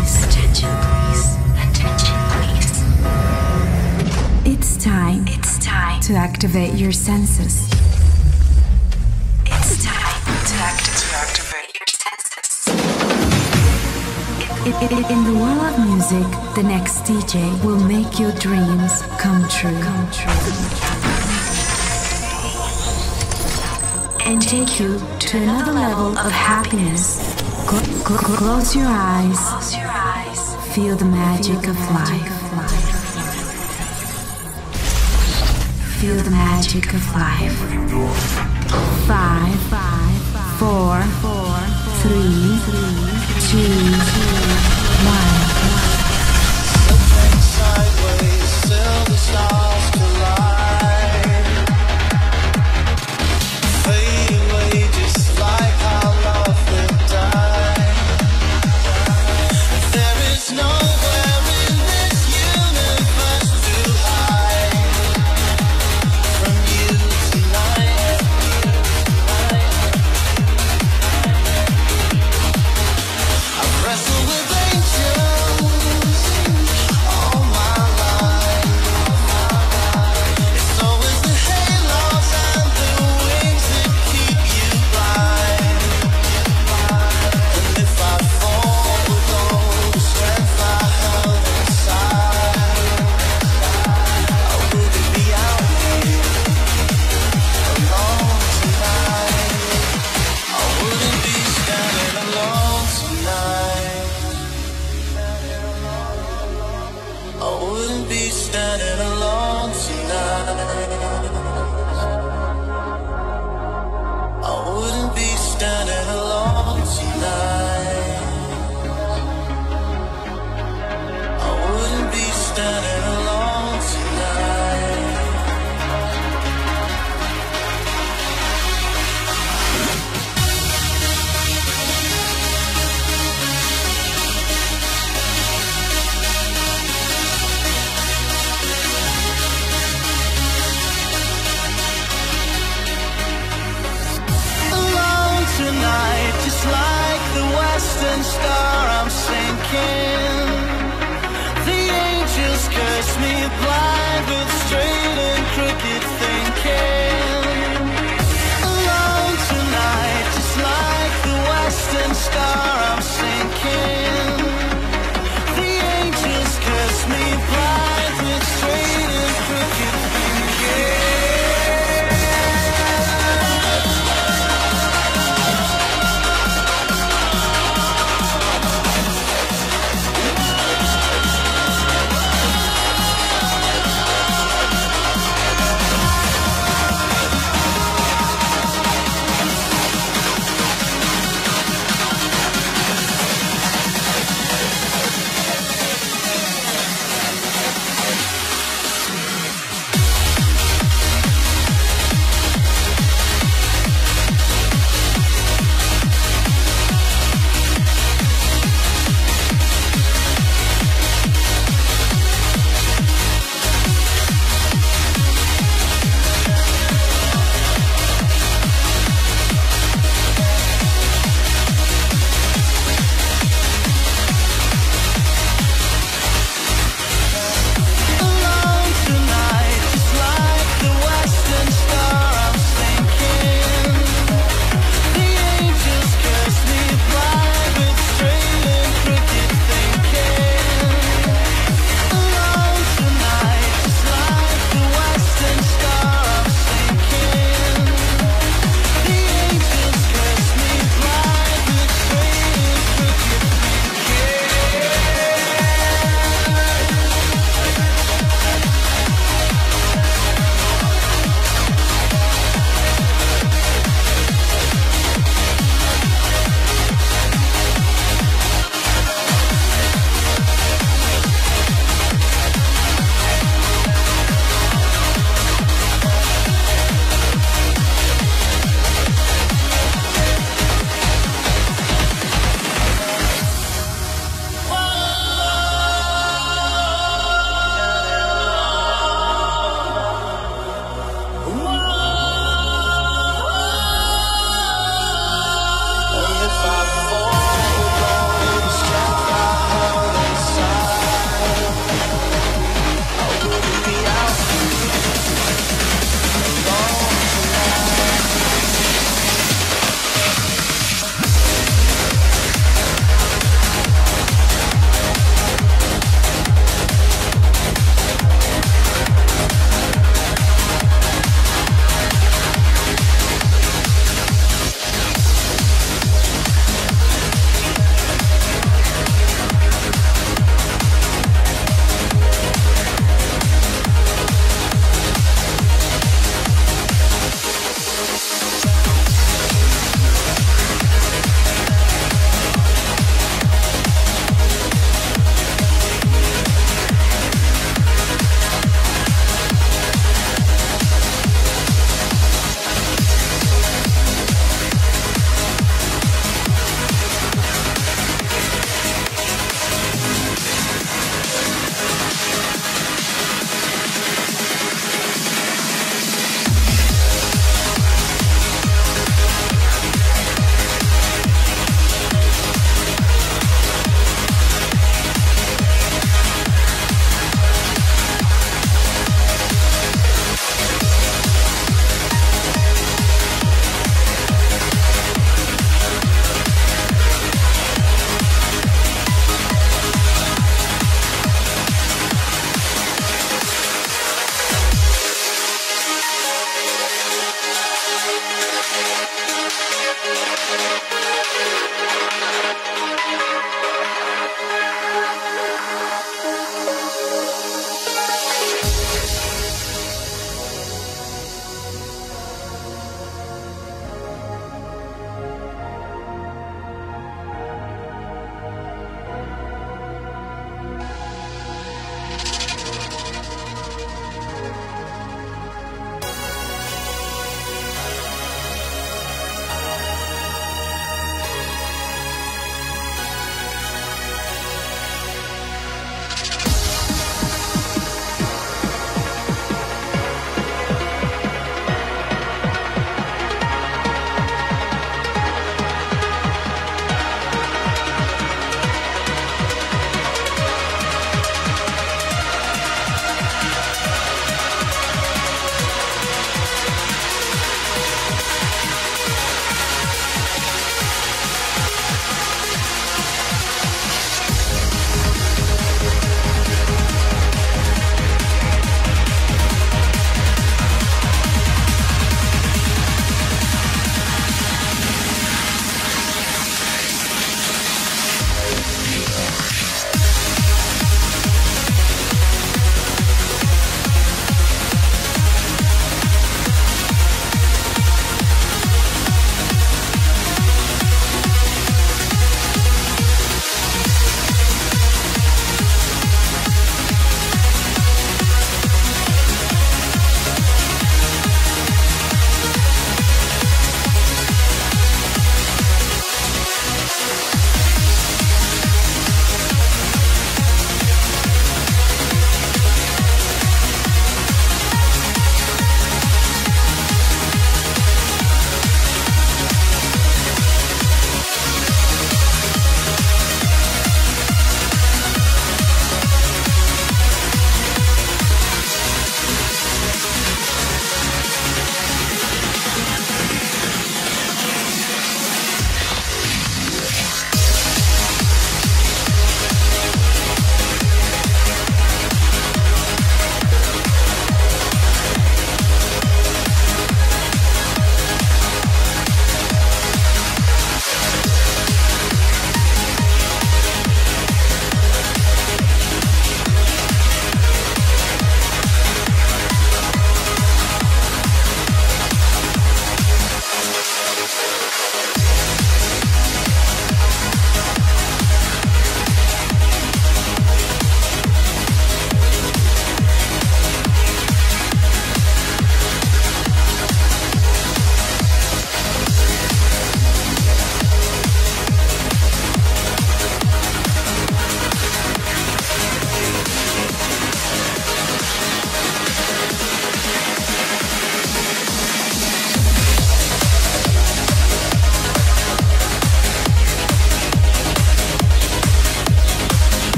please. Attention, please. Attention, please. It's time. It's time to activate your senses. It's time to activate, your senses. I- I- I- in the world of music, the next DJ will make your dreams come true. Come true. And take you to another level of happiness. Cl- cl- close your eyes. Feel the magic of life. Feel the magic of life. Five, four, three, two,